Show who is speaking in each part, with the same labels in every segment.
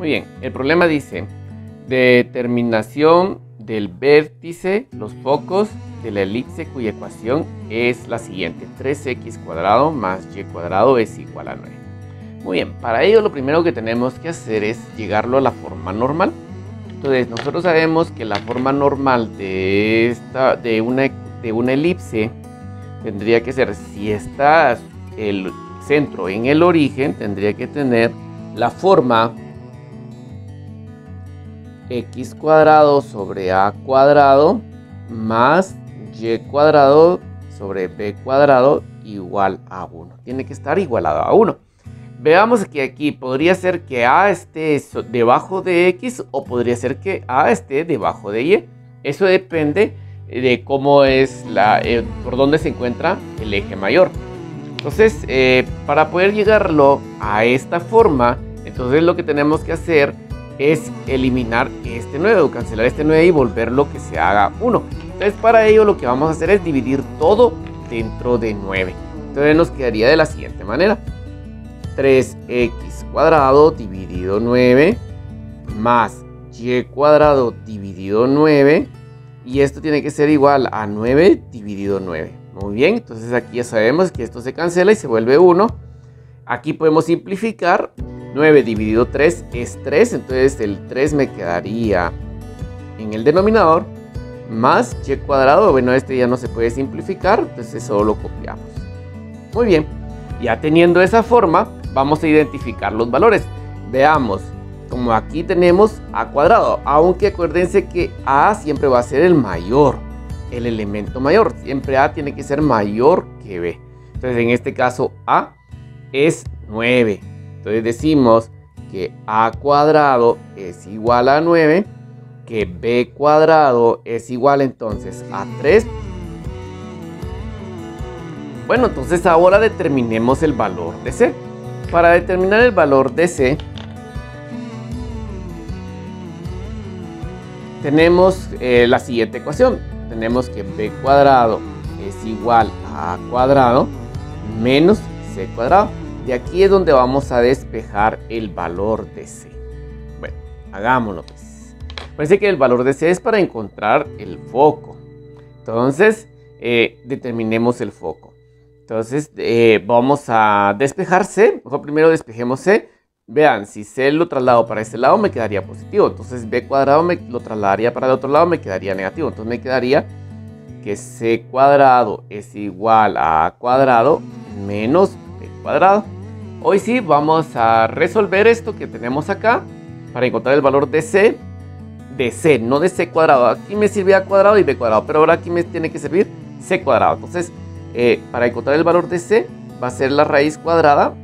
Speaker 1: Muy bien, el problema dice determinación del vértice, los focos de la elipse cuya ecuación es la siguiente. 3x cuadrado más y cuadrado es igual a 9. Muy bien, para ello lo primero que tenemos que hacer es llegarlo a la forma normal. Entonces nosotros sabemos que la forma normal de, esta, de, una, de una elipse tendría que ser, si está el centro en el origen, tendría que tener la forma x cuadrado sobre a cuadrado más y cuadrado sobre b cuadrado igual a 1. Tiene que estar igualado a 1. Veamos que aquí podría ser que a esté debajo de x o podría ser que a esté debajo de y. Eso depende de cómo es la, eh, por dónde se encuentra el eje mayor. Entonces, eh, para poder llegarlo a esta forma, entonces lo que tenemos que hacer es eliminar este 9 cancelar este 9 y volverlo que se haga 1. Entonces para ello lo que vamos a hacer es dividir todo dentro de 9. Entonces nos quedaría de la siguiente manera. 3x cuadrado dividido 9 más y cuadrado dividido 9 y esto tiene que ser igual a 9 dividido 9. Muy bien, entonces aquí ya sabemos que esto se cancela y se vuelve 1. Aquí podemos simplificar 9 dividido 3 es 3, entonces el 3 me quedaría en el denominador más y cuadrado, bueno este ya no se puede simplificar, entonces solo lo copiamos. Muy bien, ya teniendo esa forma vamos a identificar los valores. Veamos, como aquí tenemos a cuadrado, aunque acuérdense que a siempre va a ser el mayor, el elemento mayor, siempre a tiene que ser mayor que b. Entonces en este caso a es 9. Entonces decimos que a cuadrado es igual a 9, que b cuadrado es igual entonces a 3. Bueno, entonces ahora determinemos el valor de c. Para determinar el valor de c, tenemos eh, la siguiente ecuación. Tenemos que b cuadrado es igual a a cuadrado menos c cuadrado. Y aquí es donde vamos a despejar el valor de C. Bueno, hagámoslo pues. Parece que el valor de C es para encontrar el foco. Entonces, eh, determinemos el foco. Entonces, eh, vamos a despejar C. Primero despejemos C. Vean, si C lo traslado para este lado me quedaría positivo. Entonces B cuadrado me lo trasladaría para el otro lado me quedaría negativo. Entonces me quedaría que C cuadrado es igual a A cuadrado menos cuadrado. Hoy sí vamos a resolver esto que tenemos acá para encontrar el valor de C, de C, no de C cuadrado. Aquí me sirve A cuadrado y B cuadrado, pero ahora aquí me tiene que servir C cuadrado. Entonces, eh, para encontrar el valor de C, va a ser la raíz cuadrada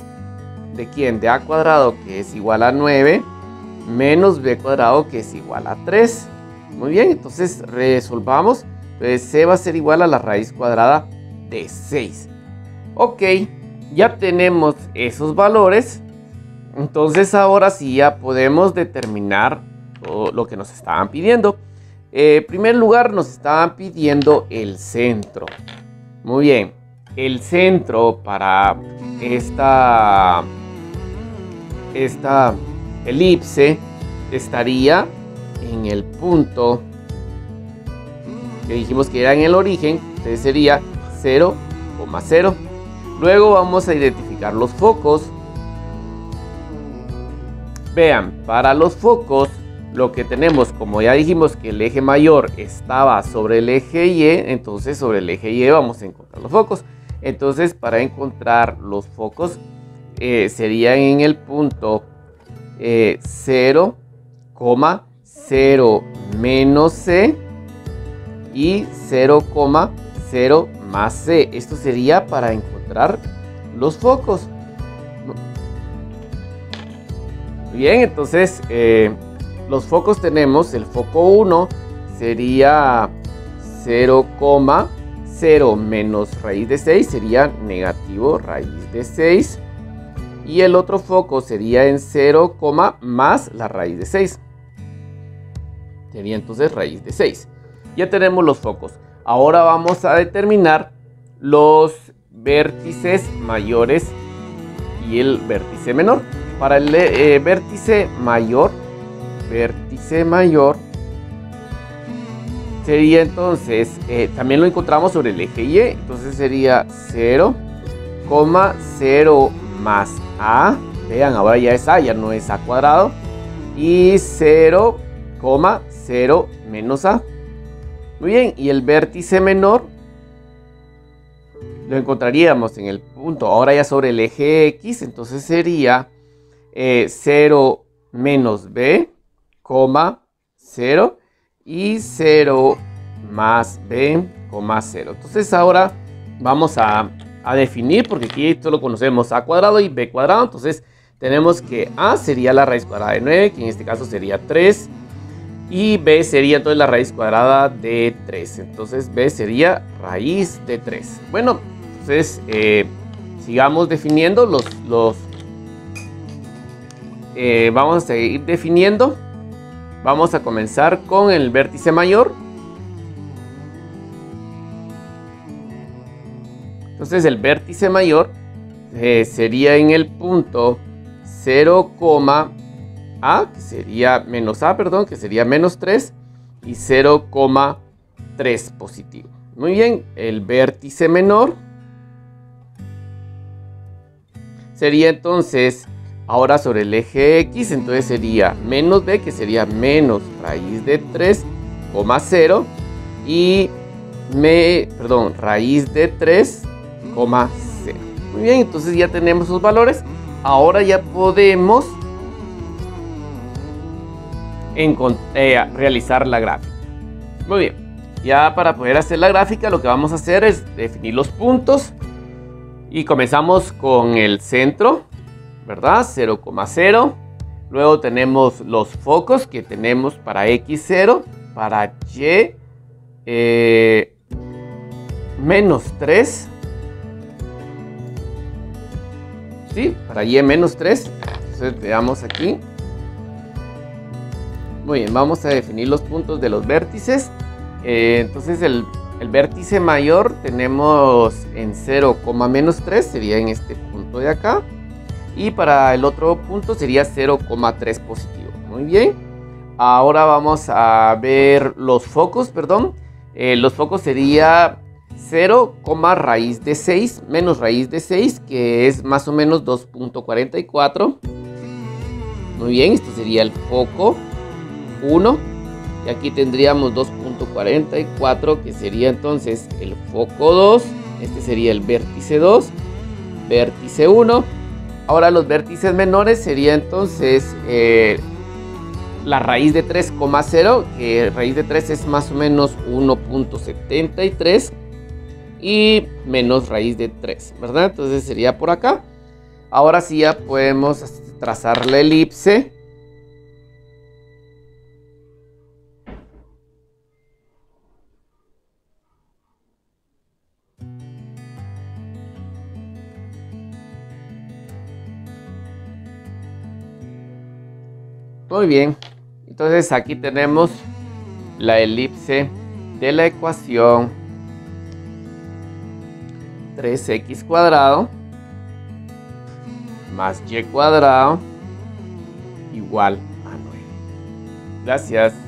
Speaker 1: de quién? De A cuadrado, que es igual a 9, menos B cuadrado, que es igual a 3. Muy bien, entonces resolvamos. Entonces C va a ser igual a la raíz cuadrada de 6. Ok ya tenemos esos valores, entonces ahora sí ya podemos determinar lo que nos estaban pidiendo. Eh, en primer lugar nos estaban pidiendo el centro. Muy bien, el centro para esta, esta elipse estaría en el punto que dijimos que era en el origen, entonces sería 0,0. Luego vamos a identificar los focos. Vean, para los focos lo que tenemos, como ya dijimos que el eje mayor estaba sobre el eje Y, entonces sobre el eje Y vamos a encontrar los focos. Entonces para encontrar los focos eh, serían en el punto 0,0 eh, menos C y 0,0 más C. Esto sería para encontrar los focos. Bien, entonces eh, los focos tenemos, el foco 1 sería 0,0 menos raíz de 6, sería negativo raíz de 6. Y el otro foco sería en 0, más la raíz de 6. Sería entonces raíz de 6. Ya tenemos los focos. Ahora vamos a determinar los vértices mayores y el vértice menor. para el eh, vértice mayor, vértice mayor, sería entonces, eh, también lo encontramos sobre el eje Y, entonces sería 0, 0 más A, vean, ahora ya es A, ya no es A cuadrado, y 0, 0 menos A. Muy bien, y el vértice menor lo encontraríamos en el punto, ahora ya sobre el eje X, entonces sería 0 eh, menos B, 0 y 0 más B, 0. Entonces ahora vamos a, a definir, porque aquí esto lo conocemos A cuadrado y B cuadrado, entonces tenemos que A sería la raíz cuadrada de 9, que en este caso sería 3, y b sería entonces la raíz cuadrada de 3. Entonces b sería raíz de 3. Bueno, entonces eh, sigamos definiendo los... los eh, vamos a seguir definiendo. Vamos a comenzar con el vértice mayor. Entonces el vértice mayor eh, sería en el punto 0, a, que sería menos A, perdón, que sería menos 3 y 0,3 positivo. Muy bien, el vértice menor sería entonces ahora sobre el eje X, entonces sería menos B, que sería menos raíz de 3,0 y me, perdón, raíz de 3,0. Muy bien, entonces ya tenemos los valores. Ahora ya podemos eh, realizar la gráfica. Muy bien, ya para poder hacer la gráfica lo que vamos a hacer es definir los puntos y comenzamos con el centro, ¿verdad? 0,0. Luego tenemos los focos que tenemos para X0, para Y eh, menos 3. ¿Sí? Para Y menos 3. Entonces veamos aquí. Muy bien, vamos a definir los puntos de los vértices. Eh, entonces el, vértice mayor tenemos en 0, menos 3, sería en este punto de acá. Y para el otro punto sería 0,3 positivo. Muy bien. Ahora vamos a ver los focos, perdón. Eh, los focos sería 0, raíz de 6 menos raíz de 6, que es más o menos 2.44. Muy bien, esto sería el foco. 1 y aquí tendríamos 2.44 que sería entonces el foco 2 este sería el vértice 2 vértice 1 ahora los vértices menores sería entonces eh, la raíz de 3,0 que raíz de 3 es más o menos 1.73 y menos raíz de 3 verdad entonces sería por acá. Ahora sí ya podemos trazar la elipse Muy bien, entonces aquí tenemos la elipse de la ecuación 3x cuadrado más y cuadrado igual a 9. Gracias.